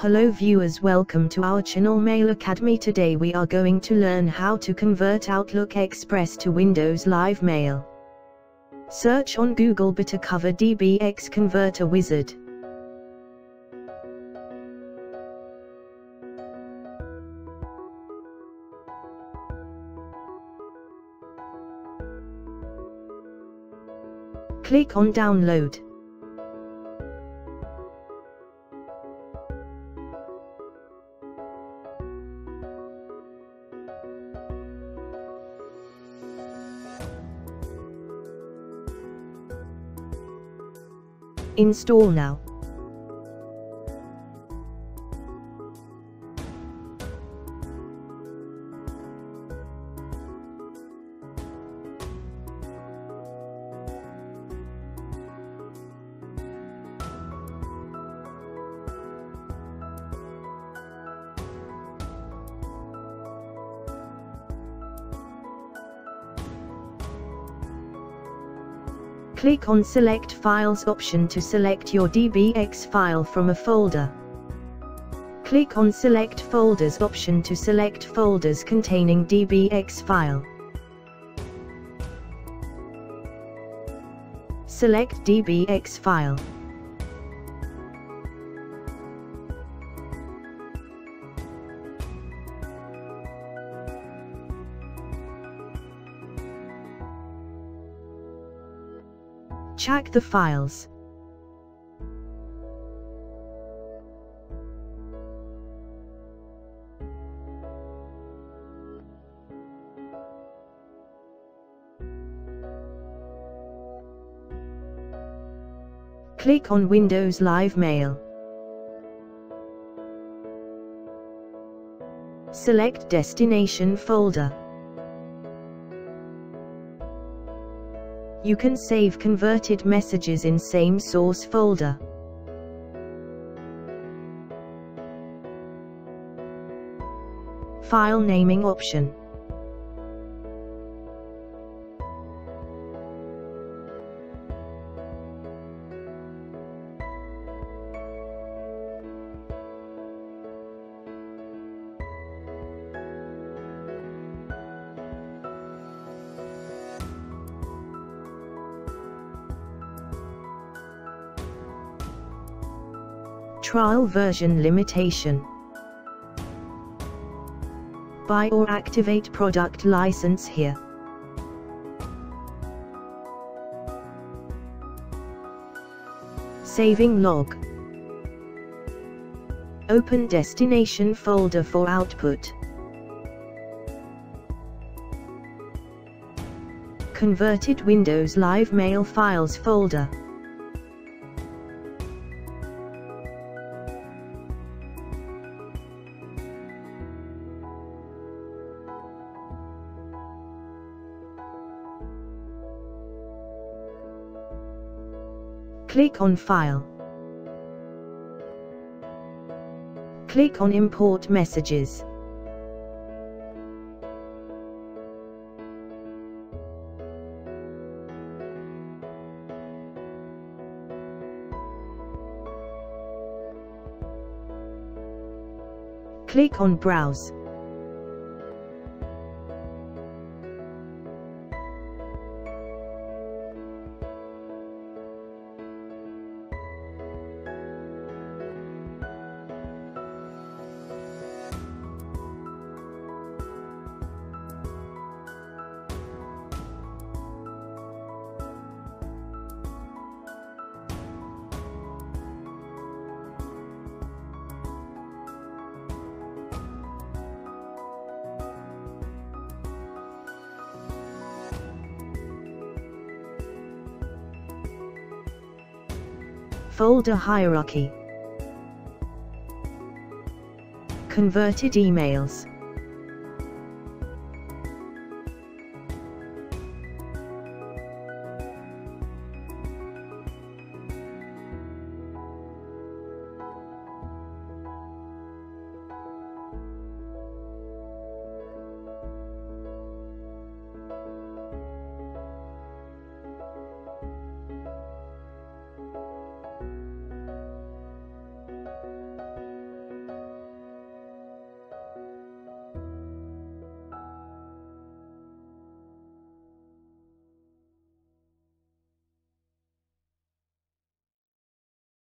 Hello viewers welcome to our channel Mail Academy today we are going to learn how to convert Outlook Express to Windows Live Mail. Search on Google BitRecover DBX Converter Wizard. Click on Download. Install now. Click on Select Files option to select your DBX file from a folder. Click on Select Folders option to select folders containing DBX file. Select DBX file. Check the files. Click on Windows Live Mail. Select Destination folder. You can save converted messages in same source folder. File naming option. Trial version limitation. Buy or activate product license here. Saving log. Open destination folder for output. Converted Windows Live Mail Files folder. Click on File. Click on Import Messages. Click on Browse. Folder hierarchy. Converted emails.